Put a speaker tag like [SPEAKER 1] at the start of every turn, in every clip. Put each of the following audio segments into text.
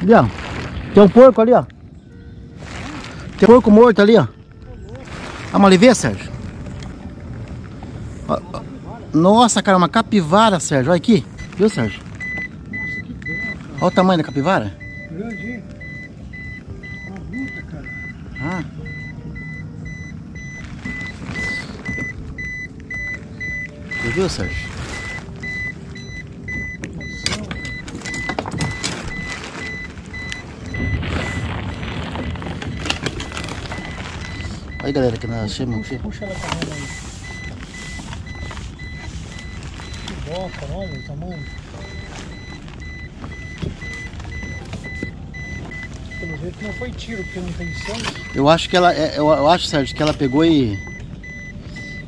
[SPEAKER 1] Ali, ó. Tem um porco ali, ó. Tem um porco morto ali, ó. Vamos ali ver, Sérgio? Nossa, cara, uma capivara, Sérgio. Olha aqui. Viu, Sérgio?
[SPEAKER 2] Nossa, que bela, cara.
[SPEAKER 1] Olha o tamanho da capivara.
[SPEAKER 2] Grande, hein? Uma bruta, cara.
[SPEAKER 1] Ah. Você viu, Sérgio? Aí, galera, que nós
[SPEAKER 2] Puxa,
[SPEAKER 1] aqui.
[SPEAKER 2] puxa ela pra rama aí. Que bosta, olha o tamanho. Pelo jeito não foi tiro, porque não tem sangue.
[SPEAKER 1] Eu acho que ela. é- Eu, eu acho, Sérgio, que ela pegou e.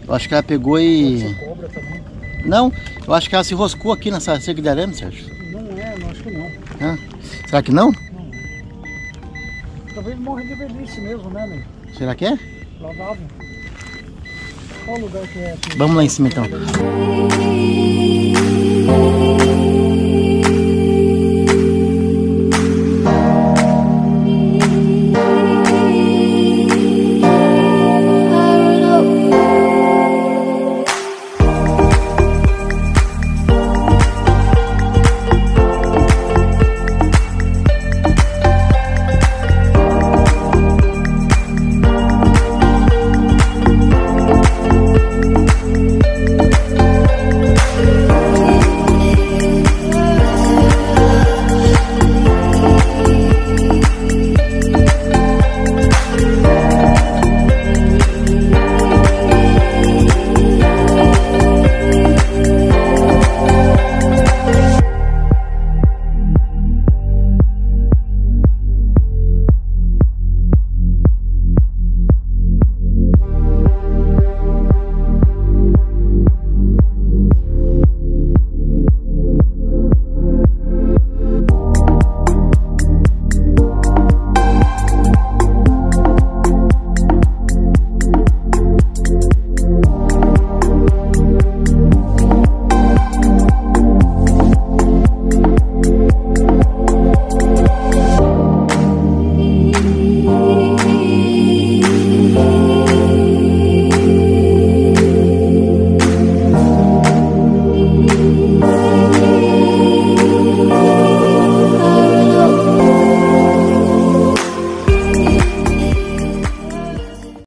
[SPEAKER 1] Eu acho que ela pegou e.
[SPEAKER 2] cobra também.
[SPEAKER 1] Não, eu acho que ela se roscou aqui nessa cerca de arame, Sérgio.
[SPEAKER 2] Não é, não acho que não.
[SPEAKER 1] Hã? Será que não?
[SPEAKER 2] Não. Talvez morre de velhice mesmo, né, Ney?
[SPEAKER 1] Será que é?
[SPEAKER 2] Lavável. Qual lugar que é aqui?
[SPEAKER 1] Vamos lá em cima então.